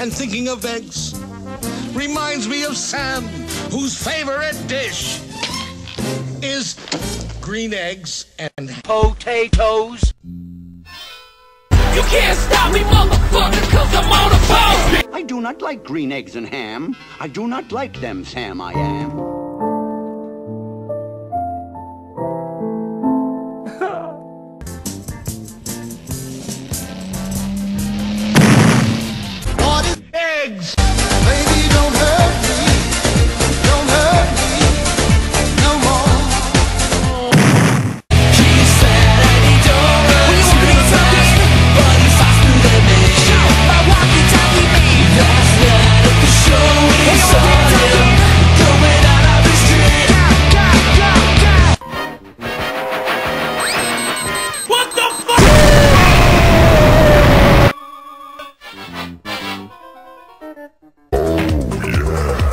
and thinking of eggs reminds me of Sam, whose favorite dish is green eggs and Potatoes. You can't stop me, motherfucker, cause I'm on a pole. I do not like green eggs and ham. I do not like them, Sam, I am. Eggs. Baby, don't hurt me. Don't hurt me no more. He said that he don't understand, but he's faster than me. My walkie-talkie me. Last night at the show, we saw him coming out of the street. What the fuck? Oh yeah.